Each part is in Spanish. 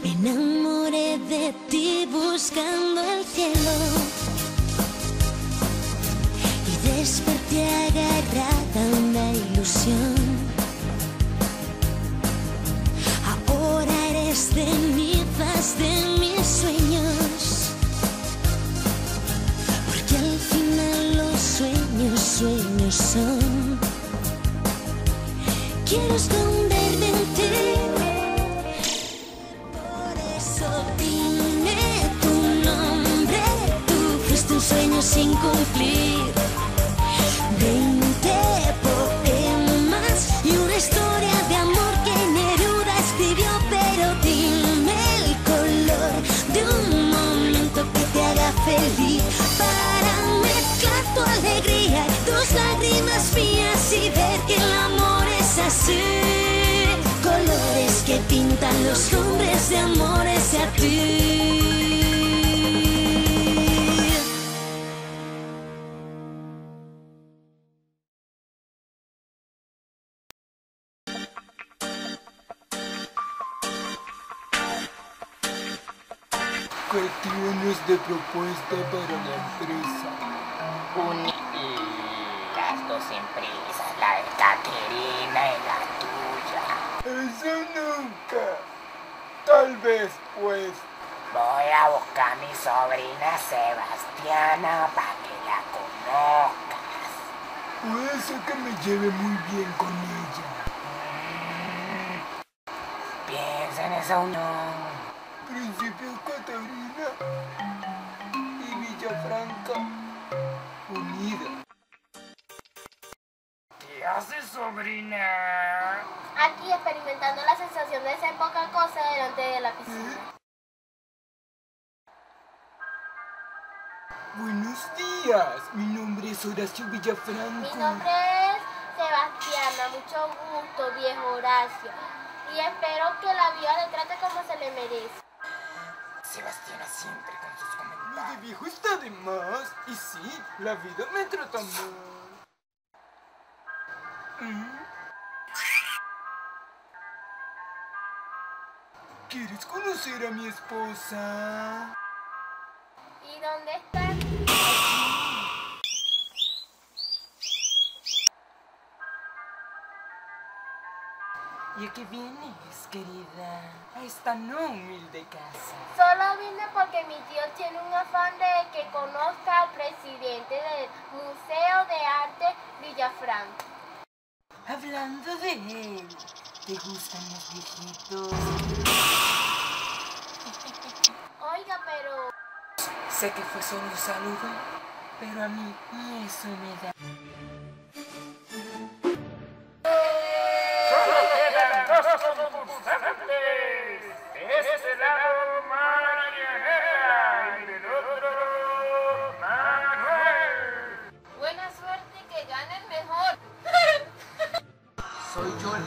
Me enamoré de ti buscando el cielo y desperté agarrada una ilusión. Ahora eres de mi paz, de mis sueños, porque al final los sueños, sueños son. Quiero esconderme sin cumplir. Veinte poemas y una historia de amor que Neruda escribió. Pero dime el color de un momento que te haga feliz. Para mezclar tu alegría tus lágrimas mías y ver que el amor es así. Colores que pintan los hombres de amores a ti. ¿Qué tienes de propuesta para la empresa? Unir las dos empresas, la de Caterina y la tuya. Eso nunca. Tal vez, pues. Voy a buscar a mi sobrina Sebastiana para que la conozcas. Puede ser que me lleve muy bien con ella. Piensa en esa unión. Principio Catarina y Villafranca unida. ¿Qué haces, sobrina? Aquí experimentando la sensación de ser poca cosa delante de la piscina. Buenos días, mi nombre es Horacio Mi Villafranco. nombre es Sebastiana, mucho gusto, viejo Horacio. Y espero que la vida le trate como se le merece. Sebastiana siempre con sus Lo de comentarios. viejo está de más. Y sí, la vida me trata mal. ¿Mm? ¿Quieres conocer a mi esposa? ¿Y dónde están? ¿Y a qué vienes, querida? A esta no humilde casa. Solo vine porque mi tío tiene un afán de que conozca al presidente del Museo de Arte Villafranca. Hablando de él, ¿te gustan los viejitos? Oiga, pero Sé que fue solo un saludo, pero a mí eso me da.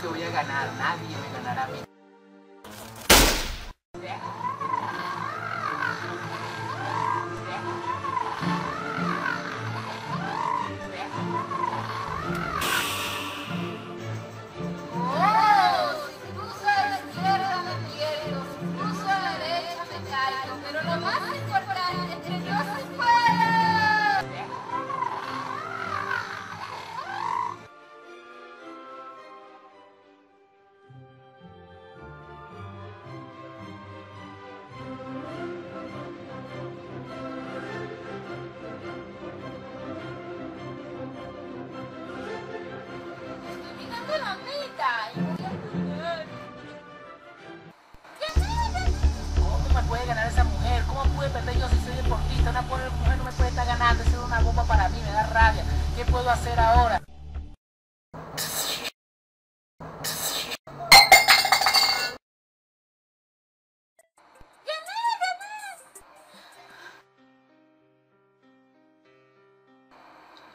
Que voy a ganar, nadie me ganará a mí. Una pobre mujer no me puede estar ganando, eso es una bomba para mí, me da rabia. ¿Qué puedo hacer ahora?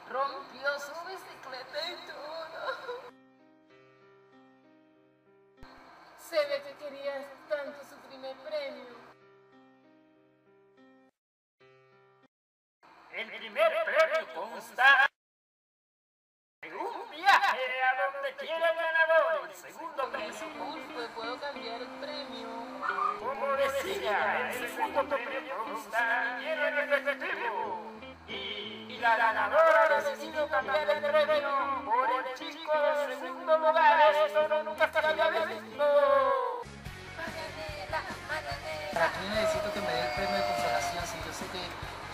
Rompió su bicicleta y todo. Se ve que querías tanto su primer premio. conquistar. Un viaje a donde quiera el ganador. El segundo premio. Pues puedo cambiar el premio. Como decía, el segundo premio consta y viene repetitivo. Y, la ganadora decidió cambiar el premio por el chico del segundo lugar. Eso no nunca se había visto. Para mí necesito que me dé el premio de consolación si yo sé que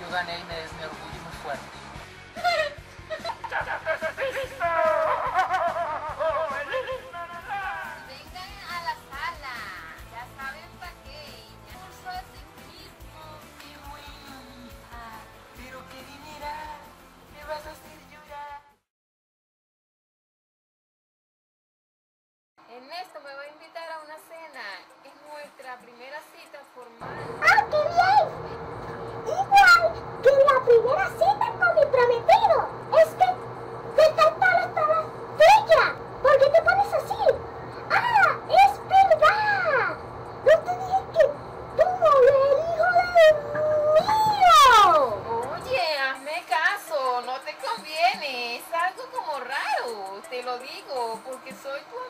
yo gané y me des mi orgullo muy fuerte. Resistance! сотку.